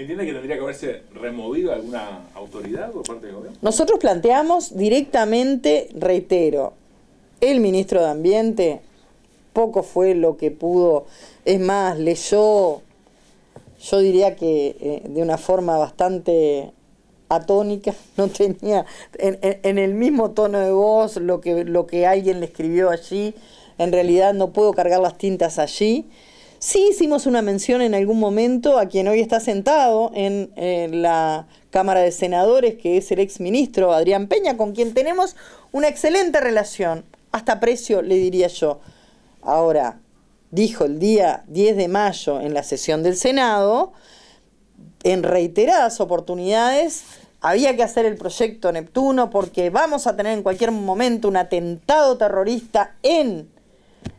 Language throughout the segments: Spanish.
¿Entiende que tendría que haberse removido alguna autoridad por parte del gobierno? Nosotros planteamos directamente, reitero, el ministro de Ambiente poco fue lo que pudo, es más, leyó, yo diría que eh, de una forma bastante atónica, no tenía en, en, el mismo tono de voz lo que, lo que alguien le escribió allí, en realidad no puedo cargar las tintas allí. Sí hicimos una mención en algún momento a quien hoy está sentado en, la Cámara de Senadores, que es el ex ministro Adrián Peña, con quien tenemos una excelente relación, hasta precio le diría yo. Ahora, dijo el día 10 de mayo en la sesión del Senado, en reiteradas oportunidades, había que hacer el proyecto Neptuno porque vamos a tener en cualquier momento un atentado terrorista en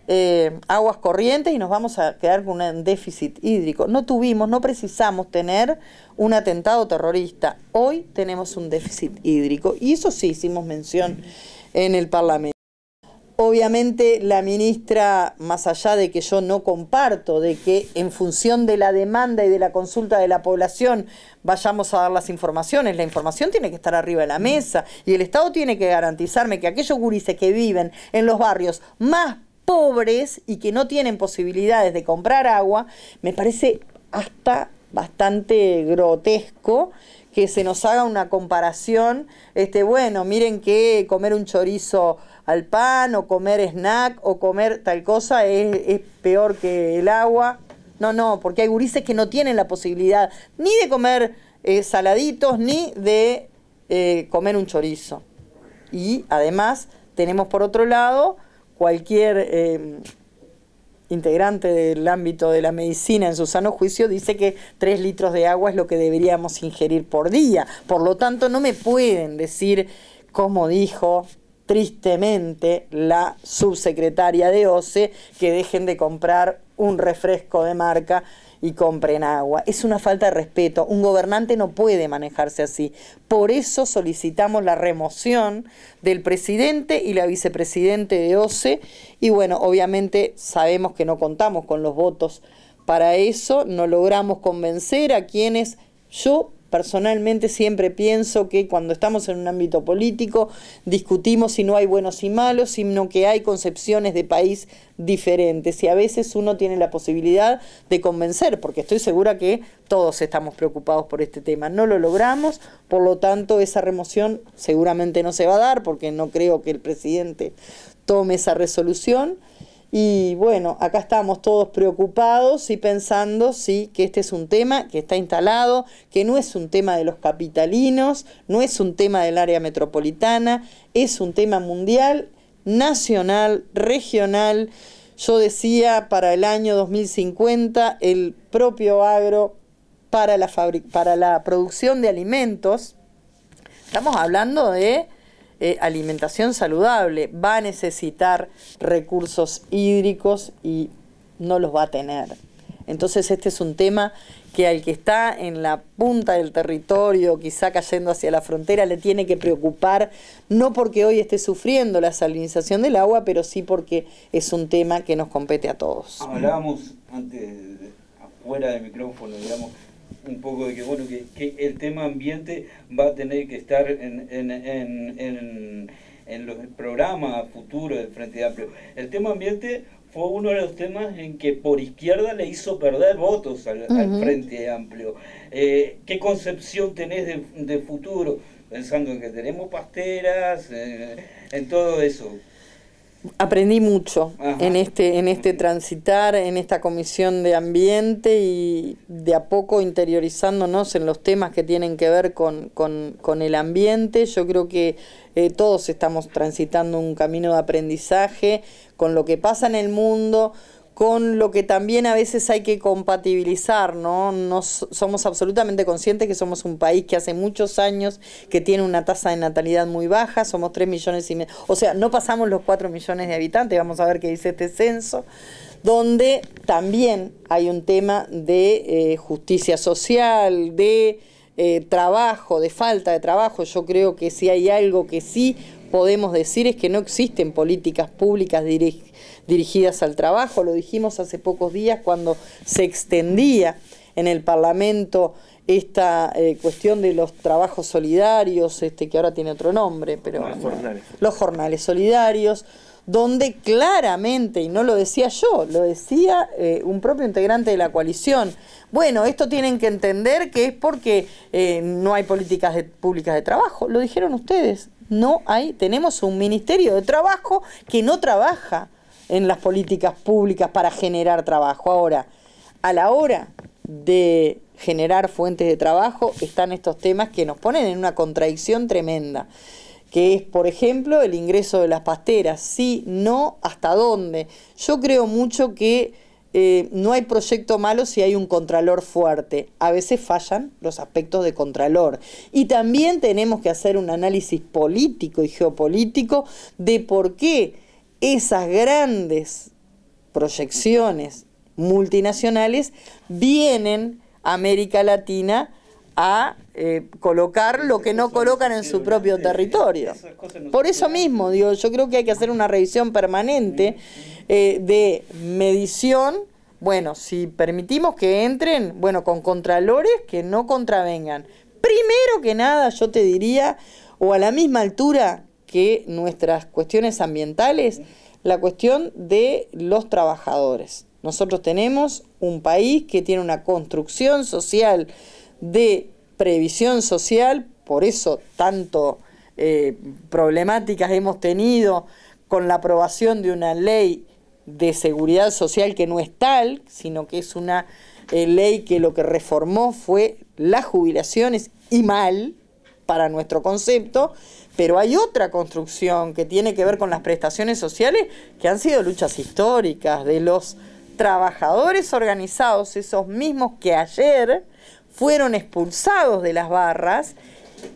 eh, aguas corrientes y nos vamos a quedar con un déficit hídrico. No tuvimos, no precisamos tener un atentado terrorista. Hoy tenemos un déficit hídrico y eso sí hicimos mención en el Parlamento. Obviamente la ministra, más allá de que yo no comparto, de que en función de la demanda y de la consulta de la población vayamos a dar las informaciones, la información tiene que estar arriba de la mesa y el Estado tiene que garantizarme que aquellos gurises que viven en los barrios más pobres y que no tienen posibilidades de comprar agua, me parece hasta bastante grotesco que se nos haga una comparación, este, bueno, miren que comer un chorizo al pan o comer snack o comer tal cosa es, peor que el agua. No, no, porque hay gurises que no tienen la posibilidad ni de comer eh, saladitos ni de eh, comer un chorizo. Y además tenemos por otro lado cualquier em, integrante del ámbito de la medicina en su sano juicio dice que 3 litros de agua es lo que deberíamos ingerir por día. Por lo tanto, no me pueden decir, como dijo tristemente la subsecretaria de OCE que dejen de comprar un refresco de marca y compren agua. Es una falta de respeto. Un gobernante no puede manejarse así. Por eso solicitamos la remoción del presidente y la vicepresidente de OCE. Y bueno, obviamente sabemos que no contamos con los votos para eso. No logramos convencer a quienes yo Personalmente siempre pienso que cuando estamos en un ámbito político discutimos si no hay buenos y malos, sino que hay concepciones de país diferentes y a veces uno tiene la posibilidad de convencer, porque estoy segura que todos estamos preocupados por este tema. No lo logramos, por lo tanto esa remoción seguramente no se va a dar porque no creo que el presidente tome esa resolución y bueno, acá estamos todos preocupados y pensando, sí, que este es un tema que está instalado, que no es un tema de los capitalinos, no es un tema del área metropolitana, es un tema mundial, nacional, regional. Yo decía para el año 2050 el propio agro para la, para la producción de alimentos. Estamos hablando de eh, alimentación saludable, va a necesitar recursos hídricos y no los va a tener. Entonces este es un tema que al que está en la punta del territorio, quizá cayendo hacia la frontera, le tiene que preocupar, no porque hoy esté sufriendo la salinización del agua, pero sí porque es un tema que nos compete a todos. Hablábamos antes, afuera del micrófono, digamos, un poco de que bueno que, el tema ambiente va a tener que estar en, en, en, en, los programas futuros del Frente Amplio. El tema ambiente fue uno de los temas en que por izquierda le hizo perder votos al, Frente Amplio. Eh, ¿Qué concepción tenés de, de, futuro? Pensando en que tenemos pasteras, eh, en todo eso aprendí mucho en este, en este transitar, en esta comisión de ambiente y de a poco interiorizándonos en los temas que tienen que ver con, con, el ambiente. Yo creo que eh, todos estamos transitando un camino de aprendizaje con lo que pasa en el mundo, con lo que también a veces hay que compatibilizar, ¿no? Nos, somos absolutamente conscientes que somos un país que hace muchos años que tiene una tasa de natalidad muy baja, somos 3 millones y medio, o sea, no pasamos los 4 millones de habitantes, vamos a ver qué dice este censo, donde también hay un tema de eh, justicia social, de eh, trabajo, de falta de trabajo, yo creo que si hay algo que sí podemos decir es que no existen políticas públicas dirigidas dirigidas al trabajo. Lo dijimos hace pocos días cuando se extendía en el Parlamento esta eh, cuestión de los trabajos solidarios, este que ahora tiene otro nombre, pero Los jornales. los jornales solidarios, donde claramente, y no lo decía yo, lo decía eh, un propio integrante de la coalición, bueno, esto tienen que entender que es porque eh, no hay políticas de- públicas de trabajo, lo dijeron ustedes, no hay, tenemos un ministerio de trabajo que no trabaja en las políticas públicas para generar trabajo. Ahora, a la hora de generar fuentes de trabajo están estos temas que nos ponen en una contradicción tremenda, que es, por ejemplo, el ingreso de las pasteras, sí, no, hasta dónde. Yo creo mucho que eh, no hay proyecto malo si hay un contralor fuerte. A veces fallan los aspectos de contralor. Y también tenemos que hacer un análisis político y geopolítico de por qué esas grandes proyecciones multinacionales vienen a América Latina a eh, colocar lo que no colocan en su propio territorio. Por eso mismo, digo, yo creo que hay que hacer una revisión permanente eh, de medición. Bueno, si permitimos que entren, bueno, con contralores que no contravengan. Primero que nada, yo te diría, o a la misma altura que nuestras cuestiones ambientales, la cuestión de los trabajadores. Nosotros tenemos un país que tiene una construcción social de previsión social, por eso tanto eh, problemáticas hemos tenido con la aprobación de una ley de seguridad social que no es tal, sino que es una eh, ley que lo que reformó fue las jubilaciones y mal para nuestro concepto, pero hay otra construcción que tiene que ver con las prestaciones sociales que han sido luchas históricas de los trabajadores organizados, esos mismos que ayer fueron expulsados de las barras,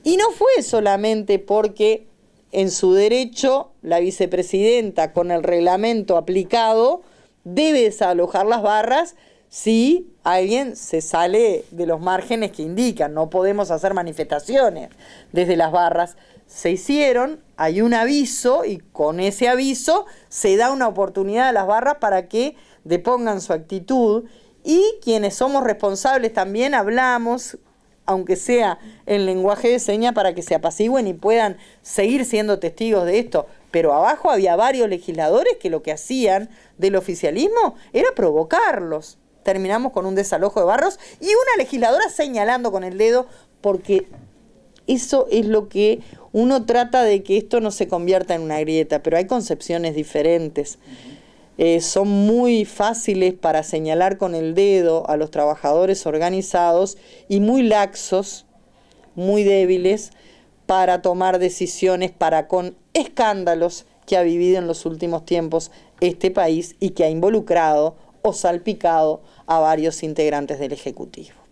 y no fue solamente porque en su derecho la vicepresidenta con el reglamento aplicado debe desalojar las barras si alguien se sale de los márgenes que indican. No podemos hacer manifestaciones desde las barras. Se hicieron, hay un aviso y con ese aviso se da una oportunidad a las barras para que depongan su actitud y quienes somos responsables también hablamos, aunque sea en lenguaje de señas, para que se apacigüen y puedan seguir siendo testigos de esto. Pero abajo había varios legisladores que lo que hacían del oficialismo era provocarlos. Terminamos con un desalojo de barros y una legisladora señalando con el dedo porque eso es lo que uno trata de que esto no se convierta en una grieta, pero hay concepciones diferentes. Eh, son muy fáciles para señalar con el dedo a los trabajadores organizados y muy laxos, muy débiles para tomar decisiones para con escándalos que ha vivido en los últimos tiempos este país y que ha involucrado o salpicado a varios integrantes del Ejecutivo.